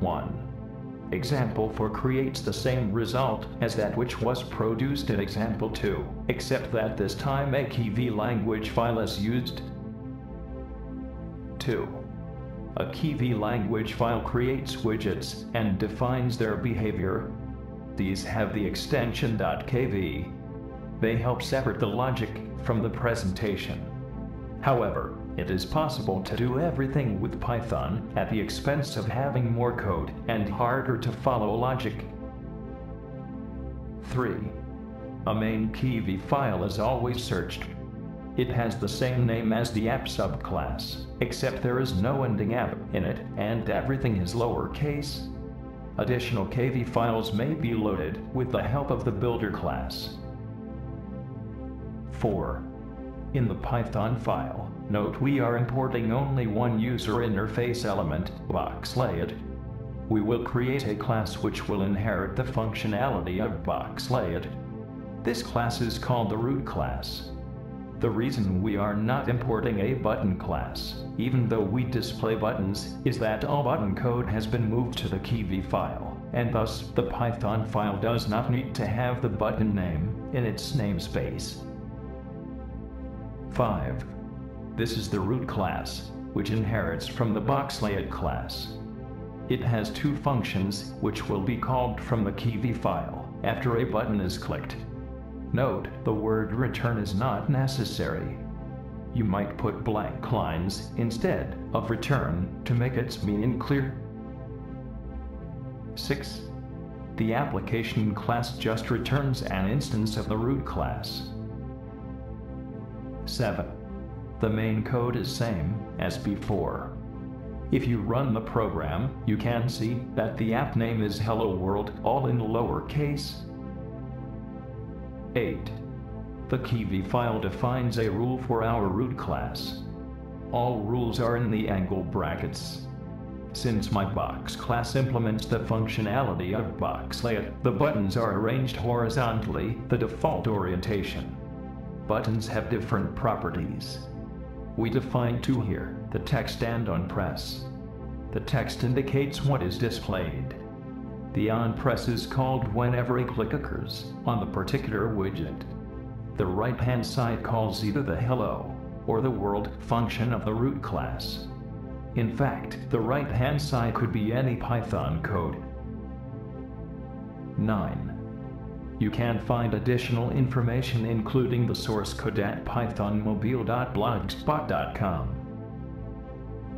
1. Example 4 creates the same result as that which was produced in example 2, except that this time a KV language file is used. 2. A KV language file creates widgets and defines their behavior. These have the extension .kv. They help separate the logic from the presentation. However, it is possible to do everything with Python at the expense of having more code and harder to follow logic. 3. A main KV file is always searched it has the same name as the app subclass, except there is no ending app in it and everything is lowercase. Additional KV files may be loaded with the help of the builder class. 4. In the Python file, note we are importing only one user interface element, boxlayout. We will create a class which will inherit the functionality of boxlayout. This class is called the root class. The reason we are not importing a button class, even though we display buttons, is that all button code has been moved to the KV file, and thus the Python file does not need to have the button name in its namespace. 5. This is the root class, which inherits from the boxlayout class. It has two functions which will be called from the KV file after a button is clicked Note, the word return is not necessary. You might put blank lines instead of return to make its meaning clear. 6. The application class just returns an instance of the root class. 7. The main code is same as before. If you run the program, you can see that the app name is Hello World all in lowercase 8. The KV file defines a rule for our root class. All rules are in the angle brackets. Since my box class implements the functionality of box layout, the buttons are arranged horizontally, the default orientation. Buttons have different properties. We define two here, the text and on press. The text indicates what is displayed. The on press is called whenever a click occurs on the particular widget. The right-hand side calls either the hello or the world function of the root class. In fact, the right-hand side could be any Python code. 9. You can find additional information including the source code at pythonmobile.blogspot.com.